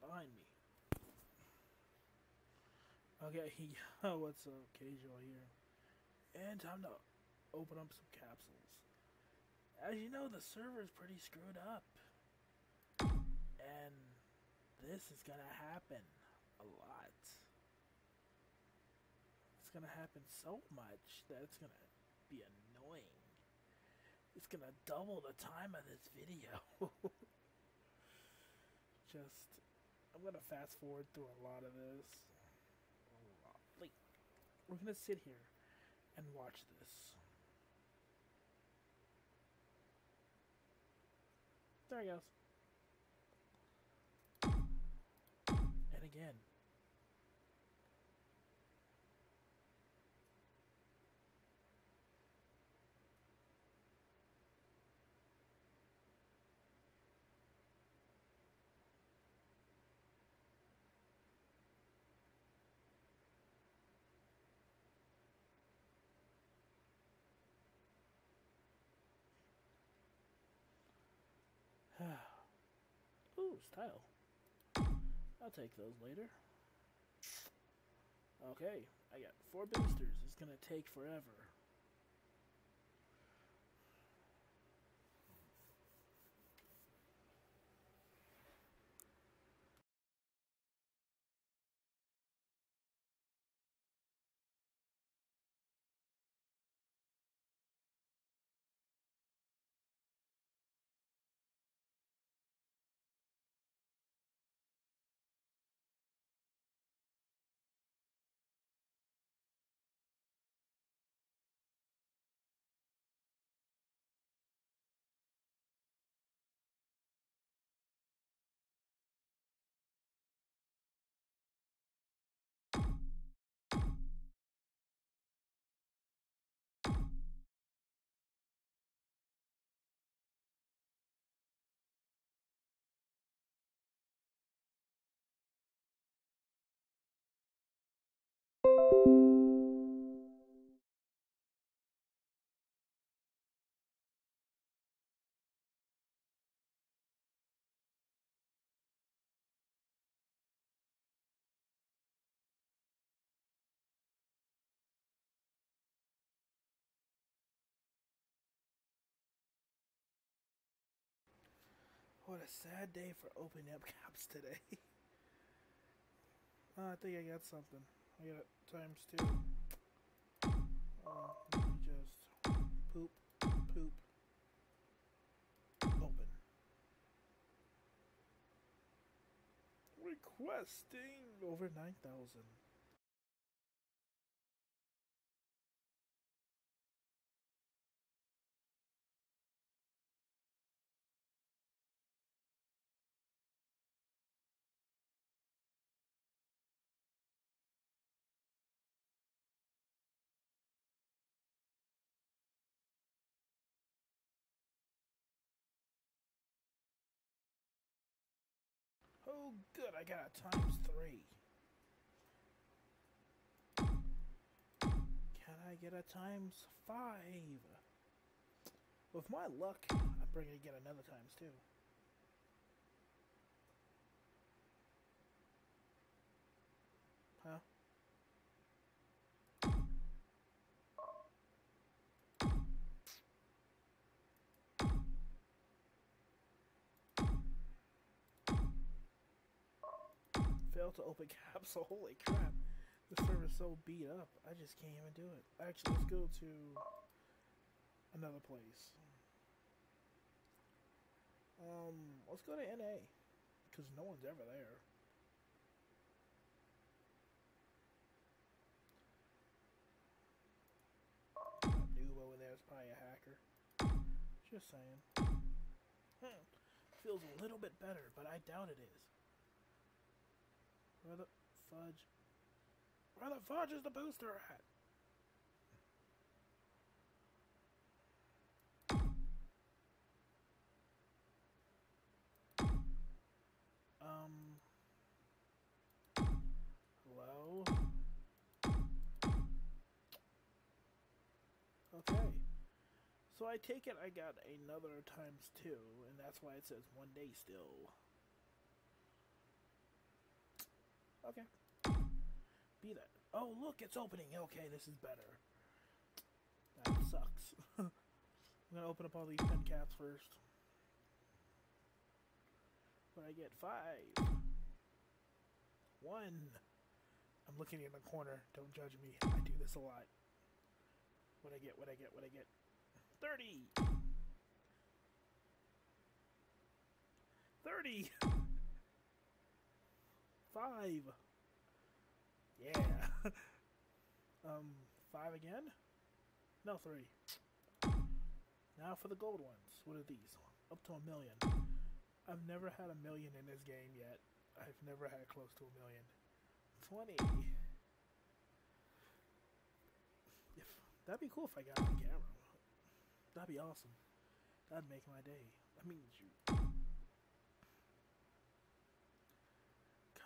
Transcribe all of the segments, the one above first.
That behind me. Okay, oh, what's up, Casual here? And time to open up some capsules. As you know, the server is pretty screwed up. And this is gonna happen a lot. It's gonna happen so much that it's gonna be annoying. It's gonna double the time of this video. Just, I'm gonna fast forward through a lot of this. A lot. Like, we're gonna sit here and watch this. There he goes. And again. Ooh, style. I'll take those later. Okay, I got four boosters. It's gonna take forever. What a sad day for opening up caps today. oh, I think I got something. I got times two. Uh, just poop, poop, open. Requesting over 9,000. Good, I got a times three. Can I get a times five? With my luck, I'm probably gonna get another times two. Failed to open capsule. Holy crap. The server's so beat up. I just can't even do it. Actually, let's go to another place. Um, let's go to NA. Because no one's ever there. Noob over there is probably a hacker. Just saying. Hmm. Feels a little bit better, but I doubt it is. Where the fudge? Where the fudge is the booster at? Um. Hello? Okay. So I take it I got another times two, and that's why it says one day still. Okay. Be that. Oh, look, it's opening. Okay, this is better. That sucks. I'm gonna open up all these 10 caps first. But I get five. One. I'm looking in the corner. Don't judge me. I do this a lot. What I get, what I get, what I get. 30! 30! Five! Yeah! um, five again? No, three. Now for the gold ones. What are these? Up to a million. I've never had a million in this game yet. I've never had close to a million. 20. If that'd be cool if I got on camera. That'd be awesome. That'd make my day. I mean, you.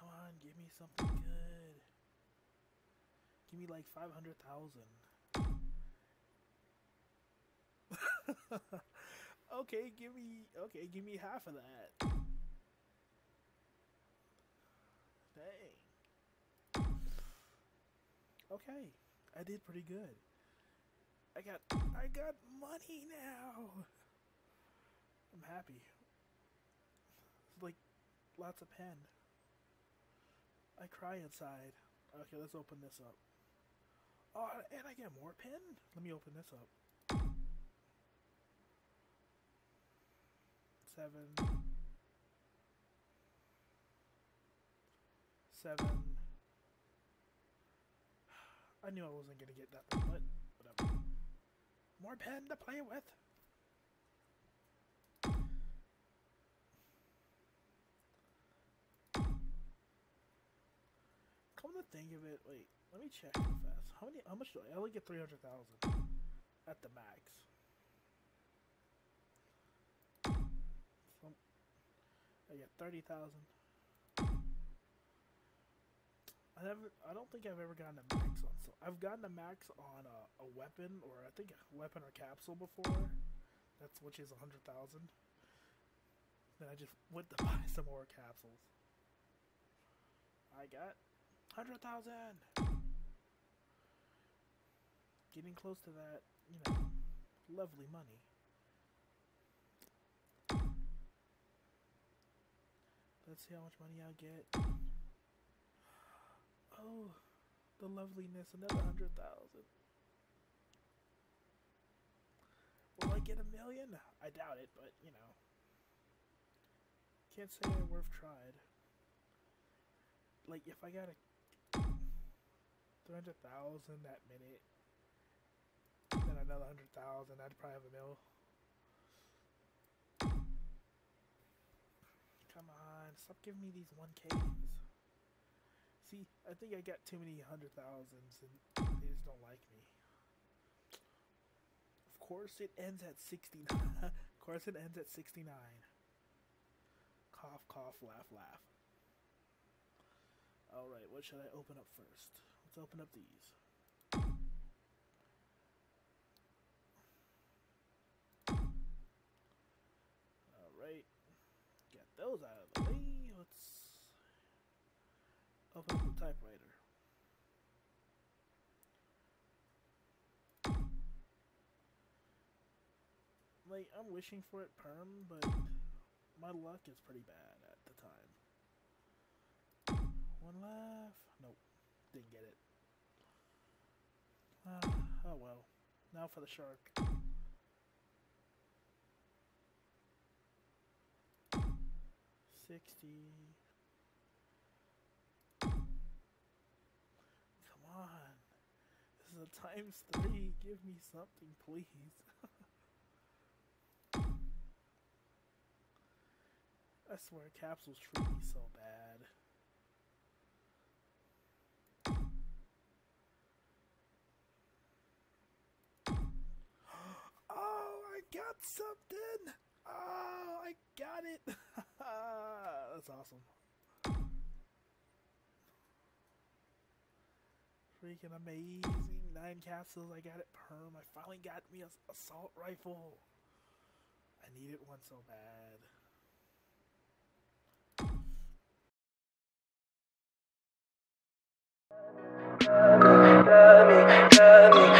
Come on, give me something good. Give me like 500,000. okay, give me okay, give me half of that. Dang. Okay, I did pretty good. I got I got money now. I'm happy. It's like lots of pen. I cry inside. Okay, let's open this up. Oh, and I get more pen? Let me open this up. Seven. Seven. I knew I wasn't gonna get that, but whatever. More pen to play with. To think of it, wait, let me check real fast. How many? How much do I? I only get three hundred thousand at the max. I get thirty thousand. I haven't. I don't think I've ever gotten a max on. So I've gotten a max on a, a weapon, or I think a weapon or capsule before. That's which is a hundred thousand. Then I just went to buy some more capsules. I got hundred thousand. Getting close to that, you know, lovely money. Let's see how much money I'll get. Oh, the loveliness, another hundred thousand. Will I get a million? I doubt it, but you know. Can't say they're worth tried. Like, if I got a 300,000 that minute, then another 100,000, I'd probably have a mill. Come on, stop giving me these 1Ks. See, I think I got too many hundred thousands and they just don't like me. Of course it ends at 69. of course it ends at 69. Cough, cough, laugh, laugh. Alright, what should I open up first? Let's open up these. Alright. Get those out of the way. Let's open up the typewriter. Like, I'm wishing for it perm, but my luck is pretty bad at the time. One laugh. Nope. Didn't get it. Uh, oh well. Now for the shark. Sixty. Come on. This is a times three. Give me something, please. I swear, capsules treat me so bad. Something! Oh, I got it! That's awesome. Freaking amazing. Nine capsules, I got it perm. I finally got me a assault rifle. I needed it one so bad. Tell me